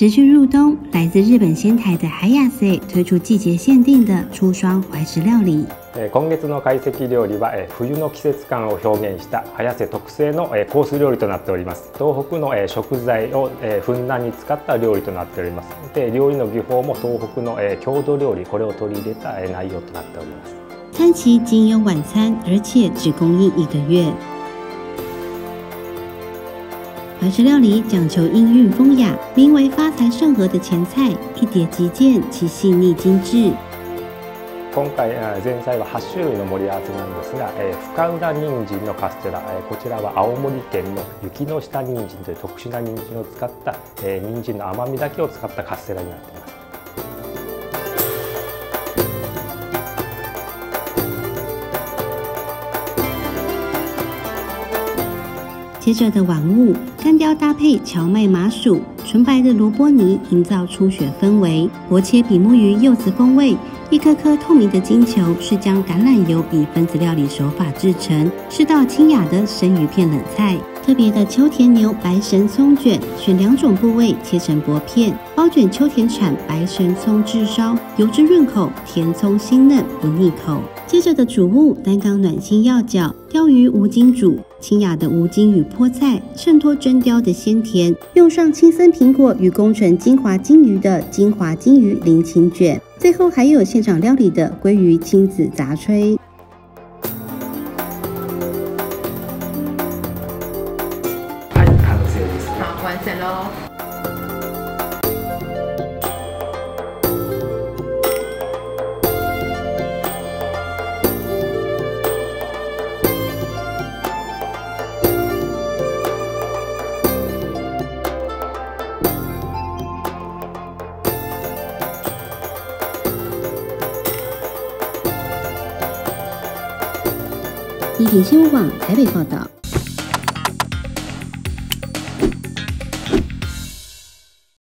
持续入冬，来自日本仙台的海雅 C 推出季节限定的初霜怀石料理。今月の懐石料理は冬の季節感を表現した早瀬特製のコース料理となっております。東北の食材をふんだんに使った料理となっております。で料理の技法も東北の郷土料理これを取り入れた内容となっております。餐期仅有晚餐，而且只供应一个月。 怀石料理讲求音韵风雅，名为“发财盛和”的前菜，一碟即见，其细腻精致。今回前菜は8種類の盛り合わせなんですが、え深浦人参のカステラ、えこちらは青森県の雪の下人参という特殊な人参を使ったえ人参の甘みだけを使ったカステラになっています。接着的晚雾，干雕搭配荞麦麻薯，纯白的萝卜泥营造初雪氛围。薄切比目鱼柚子风味，一颗颗透明的金球是将橄榄油以分子料理手法制成，是道清雅的生鱼片冷菜。特别的秋田牛白神葱卷，选两种部位切成薄片，包卷秋田产白神葱炙烧，油脂润口，甜葱鲜嫩不腻口。接着的主物单缸暖心药脚，鲷鱼无筋煮。清雅的无筋与菠菜衬托真雕的鲜甜，用上青森苹果与工程精华金鱼的精华金鱼零情卷，最后还有现场料理的鲑鱼亲子杂炊。好，完成喽。一品新闻网台北报道。